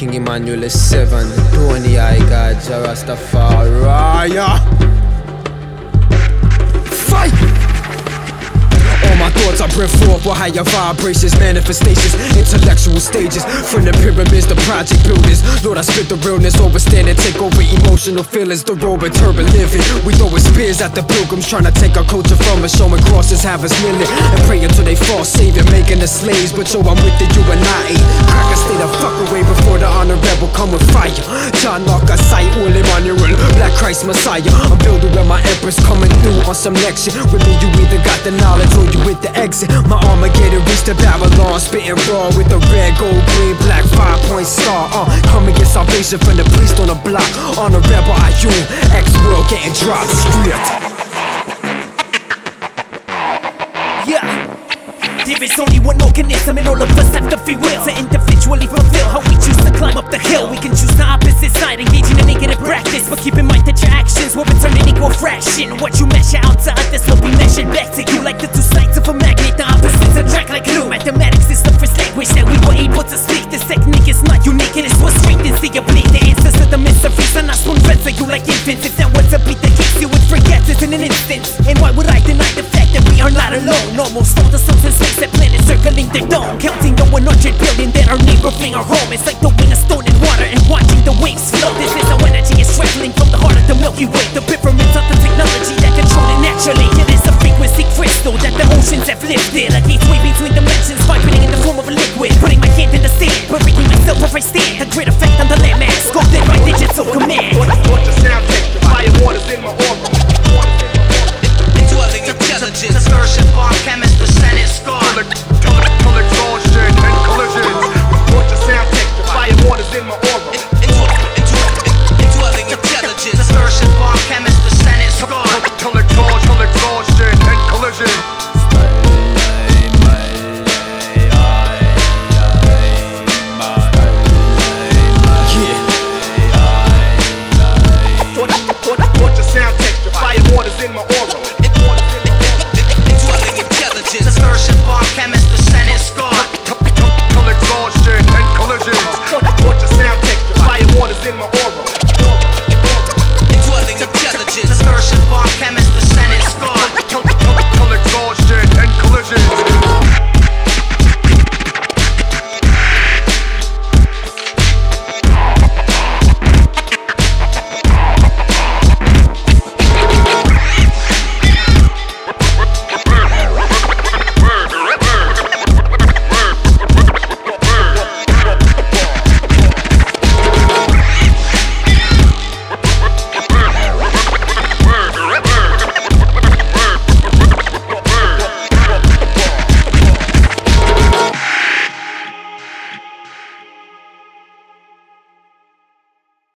King Emmanuel is seven. Tony I got Rastafari. I bring forth with higher vibrations, manifestations, intellectual stages. From the pyramids, the project builders. Lord, I spit the realness, overstand and take over emotional feelings. The road of turban living. We throwing spears at the pilgrims, trying to take our culture from us, showing crosses, have us kneeling and praying to they fall, savior, making us slaves. But yo, I'm with the you and I ain't. Crack a stay the fuck away before the honor rebel come with fire. John Locke, I sight, Ul Emmanuel, Black Christ Messiah. I'm building where my empress coming through on some next shit. With me, you either got the knowledge or you with the exit. My Armageddon reached the Babylon, spitting raw with the red, gold, green, black five point star. Uh, come and get salvation from the priest on the block. On the rebel Ayun, X world getting dropped. Yeah. There is only one organism and all of us have the free will To individually equal fraction. What you measure out to others will be measured back to you Like new mathematics this is the infants, if that were to be the two sides of a magnet in an instant. And why would I deny the fact that we are not alone? Almost all the souls in space that planets circling their dome. Counting the 100 billion that are neighboring our home. It's like throwing a stone in water and watching the waves flow. This is how energy is traveling from the heart of the Milky Way lifted A gateway between dimensions vibrating in the form of a liquid Putting my hand in the sand, burying myself I stand In my aura.